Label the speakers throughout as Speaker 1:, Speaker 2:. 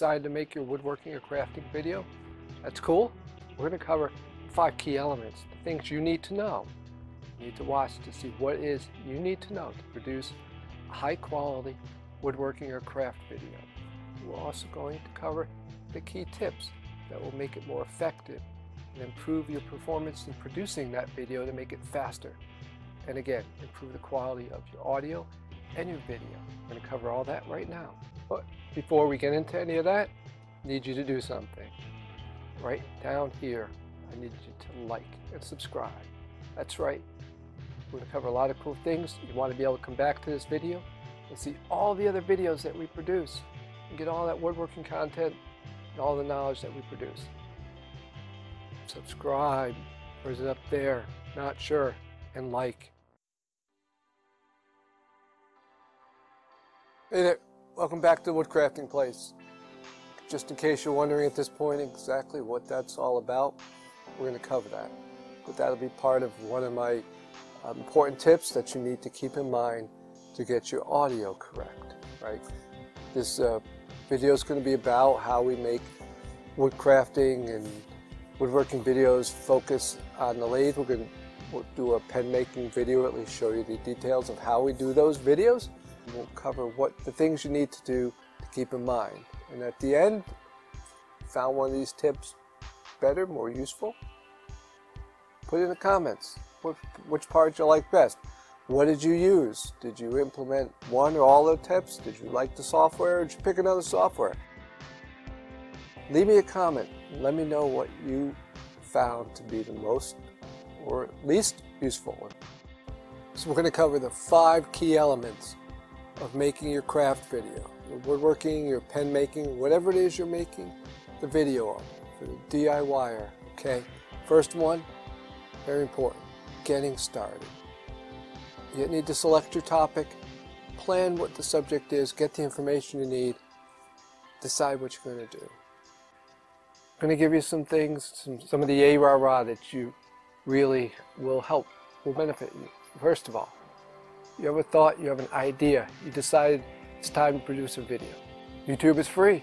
Speaker 1: decided to make your woodworking or crafting video, that's cool. We're going to cover five key elements, the things you need to know. You need to watch to see what is you need to know to produce a high quality woodworking or craft video. We're also going to cover the key tips that will make it more effective and improve your performance in producing that video to make it faster. And again, improve the quality of your audio and your video. I'm going to cover all that right now. But before we get into any of that, I need you to do something. Right down here, I need you to like and subscribe. That's right. We're going to cover a lot of cool things. You want to be able to come back to this video and see all the other videos that we produce and get all that woodworking content and all the knowledge that we produce. Subscribe, or is it up there? Not sure. And like. Hey there, welcome back to Woodcrafting Place. Just in case you're wondering at this point exactly what that's all about, we're going to cover that. But that'll be part of one of my um, important tips that you need to keep in mind to get your audio correct, right? This uh, video is going to be about how we make woodcrafting and woodworking videos focus on the lathe. We're going to do a pen making video, at least show you the details of how we do those videos. We'll cover what the things you need to do to keep in mind. And at the end, found one of these tips better, more useful? Put in the comments which, which part you like best. What did you use? Did you implement one or all the tips? Did you like the software or did you pick another software? Leave me a comment. Let me know what you found to be the most or least useful one. So we're going to cover the five key elements of making your craft video. Your woodworking, your pen making, whatever it is you're making the video on for the DIYer. Okay, first one, very important, getting started. You need to select your topic, plan what the subject is, get the information you need, decide what you're going to do. I'm going to give you some things, some, some of the A-rah-rah that you really will help, will benefit you. First of all, you have a thought, you have an idea, you decide it's time to produce a video. YouTube is free.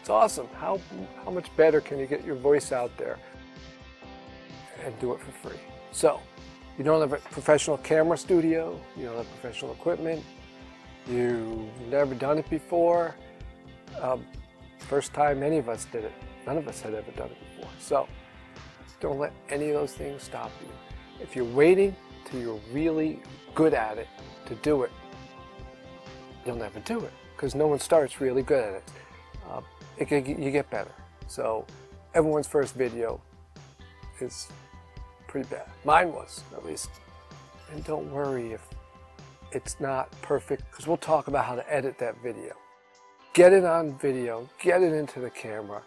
Speaker 1: It's awesome. How, how much better can you get your voice out there and do it for free? So, you don't have a professional camera studio, you don't have professional equipment, you've never done it before. Um, first time any of us did it. None of us had ever done it before. So, don't let any of those things stop you. If you're waiting till you're really good at it to do it, you'll never do it because no one starts really good at it. Uh, it you get better. So everyone's first video is pretty bad. Mine was, at least. And don't worry if it's not perfect because we'll talk about how to edit that video. Get it on video, get it into the camera,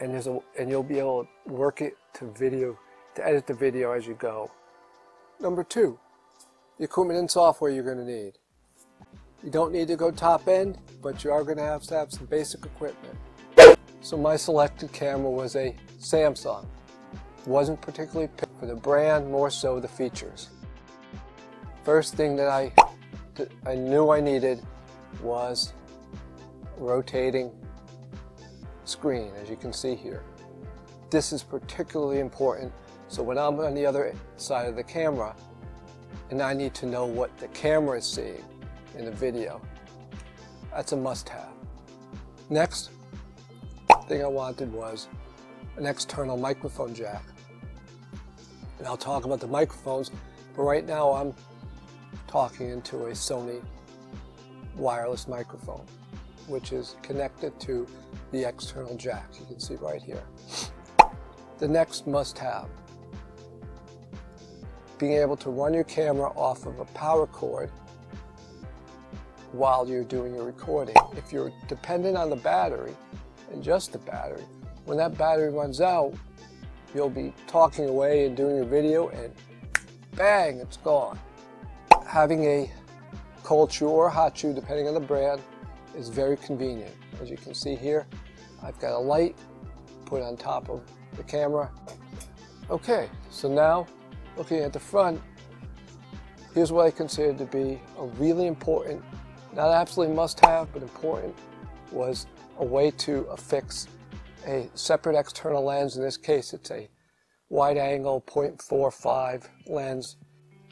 Speaker 1: and, there's a, and you'll be able to work it to video, to edit the video as you go. Number two, the equipment and software you're going to need. You don't need to go top end, but you are going to have to have some basic equipment. So my selected camera was a Samsung. Wasn't particularly picked for the brand, more so the features. First thing that I, I knew I needed was rotating screen, as you can see here. This is particularly important, so when I'm on the other side of the camera, and I need to know what the camera is seeing in the video. That's a must-have. Next thing I wanted was an external microphone jack. And I'll talk about the microphones, but right now I'm talking into a Sony wireless microphone, which is connected to the external jack. You can see right here. The next must-have being able to run your camera off of a power cord while you're doing your recording. If you're dependent on the battery and just the battery, when that battery runs out, you'll be talking away and doing your video and bang, it's gone. Having a cold shoe or hot shoe, depending on the brand, is very convenient. As you can see here, I've got a light put on top of the camera. Okay, so now looking at the front, here's what I consider to be a really important, not absolutely must have, but important, was a way to affix a separate external lens. In this case, it's a wide angle 0.45 lens.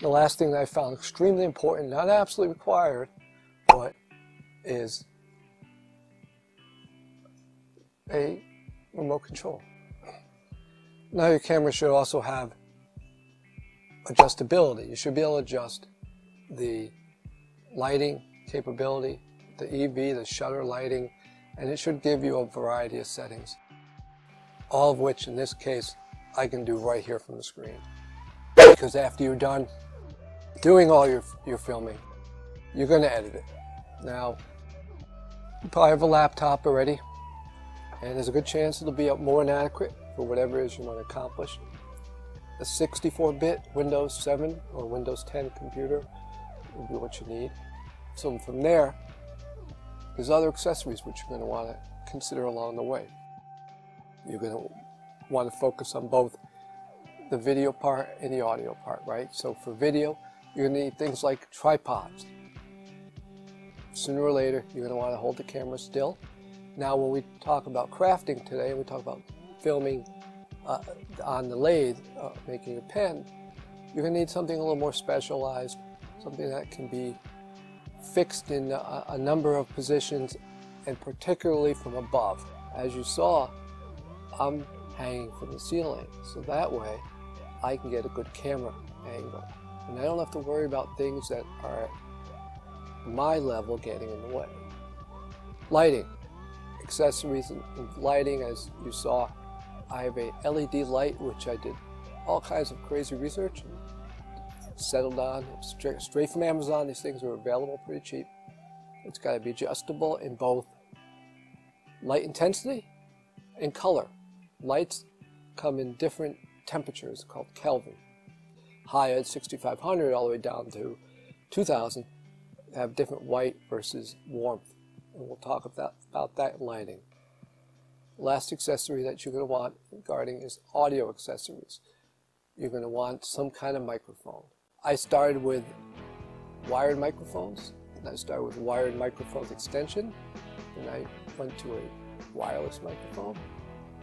Speaker 1: The last thing that I found extremely important, not absolutely required, but is a remote control. Now your camera should also have adjustability. You should be able to adjust the lighting capability, the EV, the shutter lighting, and it should give you a variety of settings. All of which, in this case, I can do right here from the screen. Because after you're done doing all your, your filming, you're going to edit it. Now, you probably have a laptop already, and there's a good chance it'll be more inadequate for whatever it is you want to accomplish. A 64-bit Windows 7 or Windows 10 computer will be what you need. So from there, there's other accessories which you're going to want to consider along the way. You're going to want to focus on both the video part and the audio part, right? So for video, you're going to need things like tripods. Sooner or later, you're going to want to hold the camera still. Now, when we talk about crafting today, we talk about filming uh, on the lathe, uh, making a pen, you're going to need something a little more specialized, something that can be fixed in a, a number of positions and particularly from above. As you saw, I'm hanging from the ceiling, so that way I can get a good camera angle. And I don't have to worry about things that are at my level getting in the way. Lighting. Accessories and lighting, as you saw, I have a LED light, which I did all kinds of crazy research and settled on. Straight, from Amazon, these things are available pretty cheap. It's got to be adjustable in both light intensity and color. Lights come in different temperatures called Kelvin. High at 6500 all the way down to 2000 have different white versus warmth. And we'll talk about, about that lighting. Last accessory that you're going to want regarding is audio accessories. You're going to want some kind of microphone. I started with wired microphones. And I started with wired microphones extension. Then I went to a wireless microphone.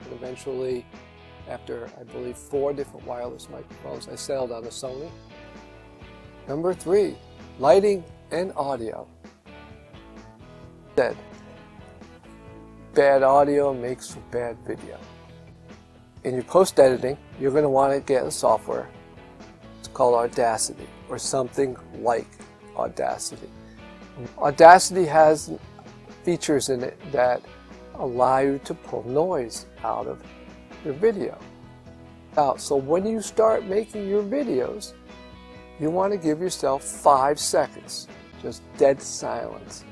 Speaker 1: And eventually, after I believe four different wireless microphones, I settled on a Sony. Number three, lighting and audio. Said, bad audio makes for bad video. In your post editing, you're going to want to get a software It's called Audacity or something like Audacity. Audacity has features in it that allow you to pull noise out of your video. Out. So when you start making your videos, you want to give yourself five seconds, just dead silence.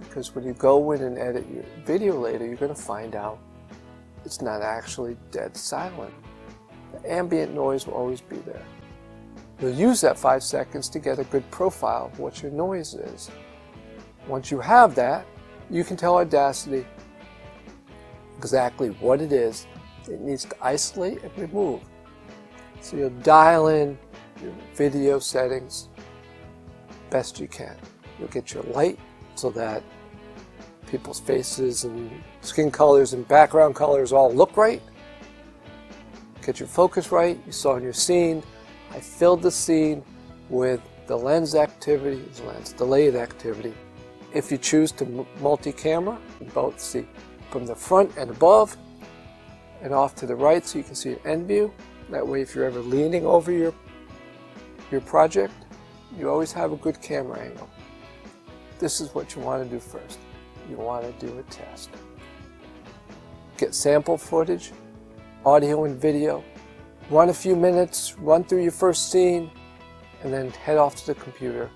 Speaker 1: Because when you go in and edit your video later, you're going to find out it's not actually dead silent. The ambient noise will always be there. You'll use that five seconds to get a good profile of what your noise is. Once you have that, you can tell Audacity exactly what it is it needs to isolate and remove. So you'll dial in your video settings best you can. You'll get your light so that people's faces and skin colors and background colors all look right. Get your focus right. You saw in your scene I filled the scene with the lens activity, the lens delayed activity. If you choose to multi-camera, both see from the front and above and off to the right so you can see an end view. That way if you're ever leaning over your, your project, you always have a good camera angle. This is what you want to do first. You want to do a test. Get sample footage, audio and video, run a few minutes, run through your first scene, and then head off to the computer.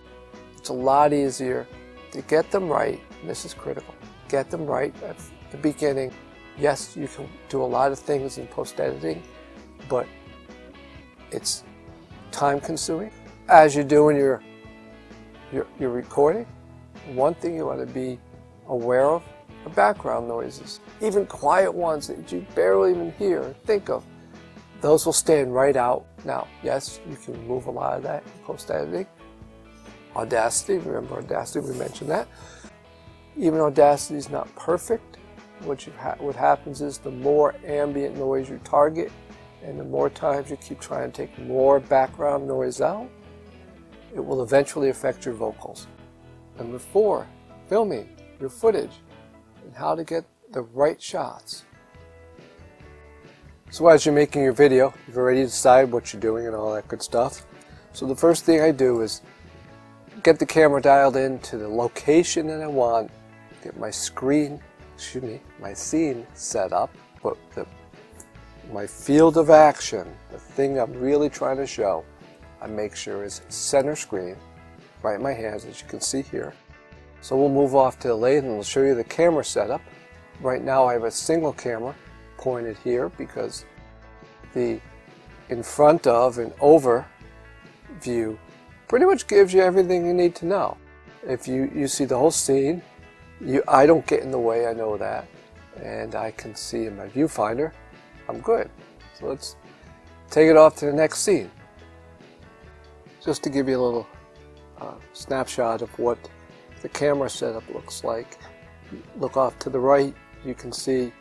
Speaker 1: It's a lot easier to get them right, this is critical, get them right at the beginning. Yes, you can do a lot of things in post-editing, but it's time consuming. As you're doing your, your, your recording, one thing you want to be aware of background noises, even quiet ones that you barely even hear or think of. Those will stand right out. Now, yes, you can remove a lot of that in post-editing. Audacity, remember Audacity, we mentioned that. Even Audacity is not perfect, what, ha what happens is the more ambient noise you target and the more times you keep trying to take more background noise out, it will eventually affect your vocals. Number four, filming your footage and how to get the right shots. So as you're making your video, you've already decided what you're doing and all that good stuff. So the first thing I do is get the camera dialed in to the location that I want, get my screen, excuse me, my scene set up, put the, my field of action, the thing I'm really trying to show, I make sure is center screen, right in my hands as you can see here. So we'll move off to the lathe and we'll show you the camera setup. Right now I have a single camera pointed here because the in front of and over view pretty much gives you everything you need to know. If you, you see the whole scene, you, I don't get in the way, I know that. And I can see in my viewfinder, I'm good. So let's take it off to the next scene. Just to give you a little uh, snapshot of what the camera setup looks like. Look off to the right, you can see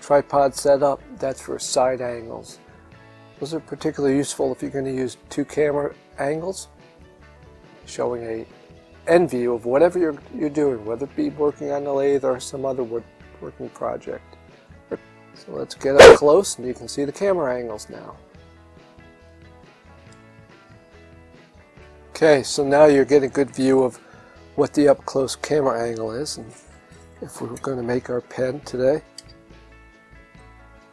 Speaker 1: tripod setup, that's for side angles. Those are particularly useful if you're going to use two camera angles, showing a end view of whatever you're, you're doing, whether it be working on the lathe or some other woodworking project. So let's get up close and you can see the camera angles now. Okay, so now you're getting a good view of what the up close camera angle is and if we're going to make our pen today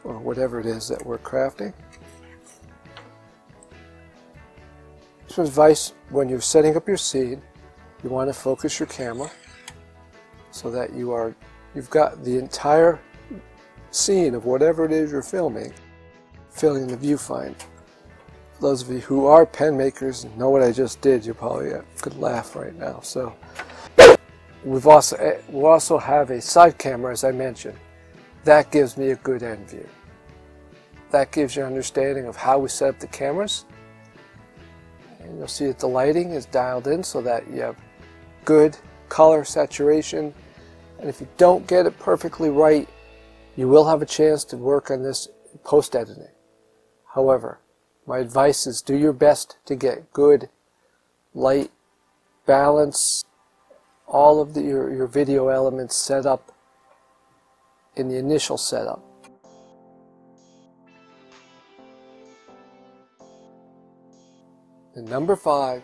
Speaker 1: or whatever it is that we're crafting. Some advice when you're setting up your scene, you want to focus your camera so that you are you've got the entire scene of whatever it is you're filming filling the viewfinder. Those of you who are pen makers know what I just did, you probably could laugh right now. So we've also eh, we also have a side camera, as I mentioned. That gives me a good end view. That gives you an understanding of how we set up the cameras. And you'll see that the lighting is dialed in so that you have good color saturation. And if you don't get it perfectly right, you will have a chance to work on this post-editing. However, my advice is do your best to get good light, balance, all of the, your, your video elements set up in the initial setup. And number five,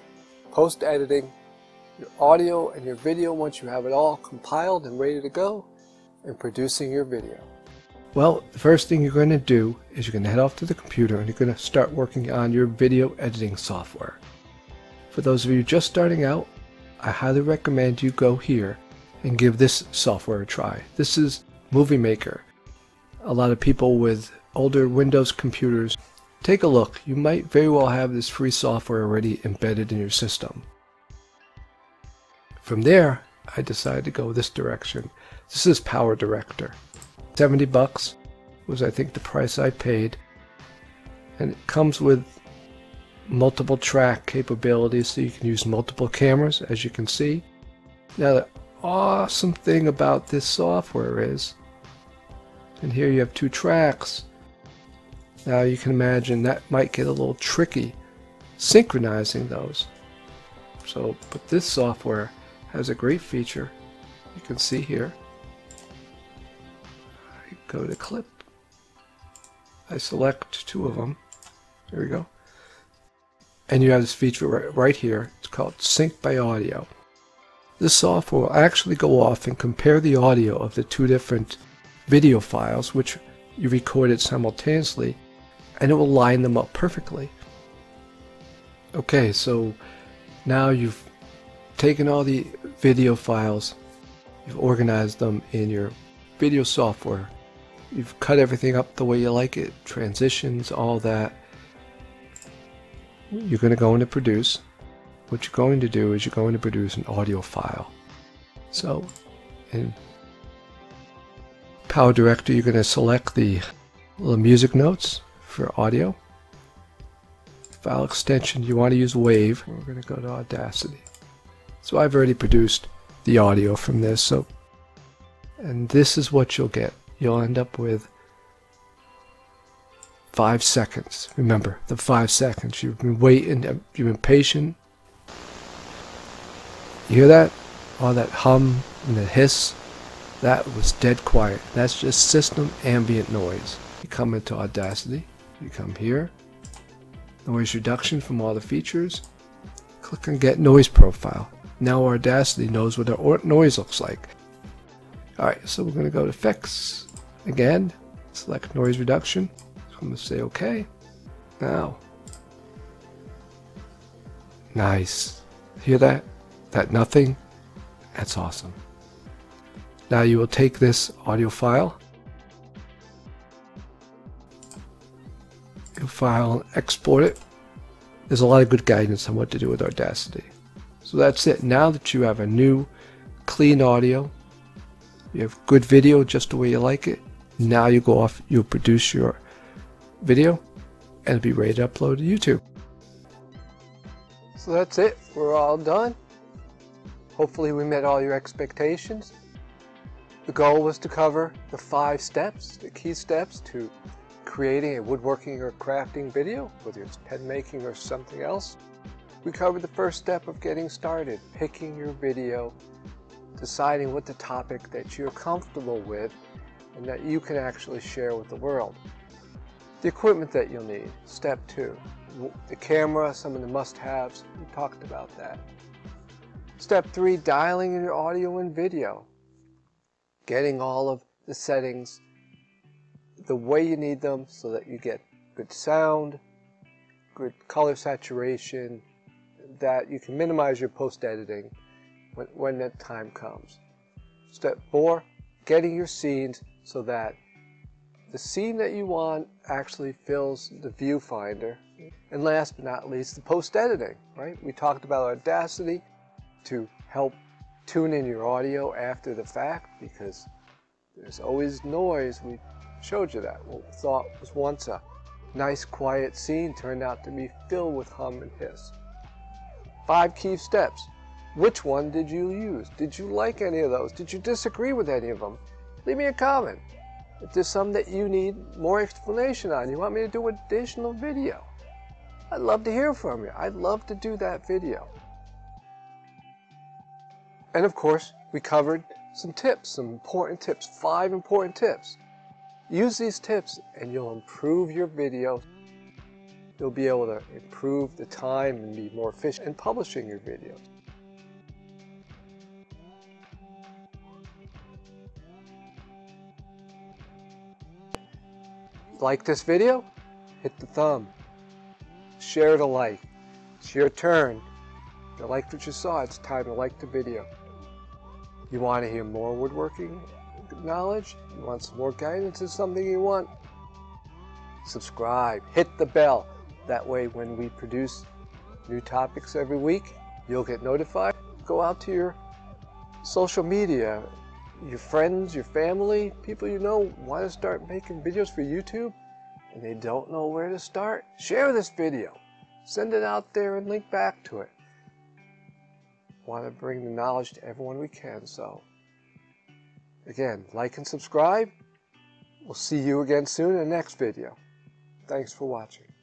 Speaker 1: post-editing your audio and your video once you have it all compiled and ready to go and producing your video. Well, the first thing you're going to do is you're going to head off to the computer and you're going to start working on your video editing software. For those of you just starting out, I highly recommend you go here and give this software a try. This is Movie Maker. A lot of people with older Windows computers, take a look. You might very well have this free software already embedded in your system. From there, I decided to go this direction. This is Power Director. 70 bucks was I think the price I paid. And it comes with multiple track capabilities so you can use multiple cameras as you can see. Now the awesome thing about this software is, and here you have two tracks. Now you can imagine that might get a little tricky synchronizing those. So, but this software has a great feature. You can see here. Go to clip. I select two of them. There we go and you have this feature right here. It's called Sync by Audio. This software will actually go off and compare the audio of the two different video files which you recorded simultaneously and it will line them up perfectly. Okay, so now you've taken all the video files, you've organized them in your video software, you've cut everything up the way you like it, transitions, all that you're going to go into produce. What you're going to do is you're going to produce an audio file. So in Power Director, you're going to select the, little music notes for audio. File extension, you want to use Wave. We're going to go to Audacity. So I've already produced the audio from this, so And this is what you'll get. You'll end up with five seconds. Remember, the five seconds. You've been waiting, you've been patient. You hear that? All that hum and the hiss? That was dead quiet. That's just system ambient noise. You come into Audacity, you come here, noise reduction from all the features, click on get noise profile. Now Audacity knows what our noise looks like. Alright, so we're going to go to effects again, select noise reduction. So I'm going to say OK. Now, nice. Hear that? That nothing? That's awesome. Now you will take this audio file, you file export it. There's a lot of good guidance on what to do with Audacity. So that's it. Now that you have a new clean audio, you have good video just the way you like it, now you go off, you produce your video and be ready to upload to YouTube. So that's it. We're all done. Hopefully we met all your expectations. The goal was to cover the five steps, the key steps to creating a woodworking or crafting video, whether it's pen making or something else. We covered the first step of getting started, picking your video, deciding what the topic that you're comfortable with and that you can actually share with the world. The equipment that you'll need, step two. The camera, some of the must-haves, we talked about that. Step three, dialing in your audio and video getting all of the settings the way you need them so that you get good sound, good color saturation, that you can minimize your post-editing when, when that time comes. Step four, getting your scenes so that the scene that you want actually fills the viewfinder. And last but not least, the post-editing, right? We talked about Audacity to help tune in your audio after the fact because there's always noise. We showed you that. What we thought was once a nice quiet scene turned out to be filled with hum and hiss. Five key steps. Which one did you use? Did you like any of those? Did you disagree with any of them? Leave me a comment. If there's some that you need more explanation on, you want me to do an additional video, I'd love to hear from you. I'd love to do that video. And of course, we covered some tips, some important tips, five important tips. Use these tips and you'll improve your video. You'll be able to improve the time and be more efficient in publishing your videos. Like this video? Hit the thumb. Share the like. It's your turn. If you liked what you saw, it's time to like the video. You want to hear more woodworking knowledge? You want some more guidance is something you want? Subscribe, hit the bell. That way when we produce new topics every week, you'll get notified. Go out to your social media, your friends, your family, people you know want to start making videos for YouTube and they don't know where to start. Share this video. Send it out there and link back to it want to bring the knowledge to everyone we can. So, again, like and subscribe. We'll see you again soon in the next video. Thanks for watching.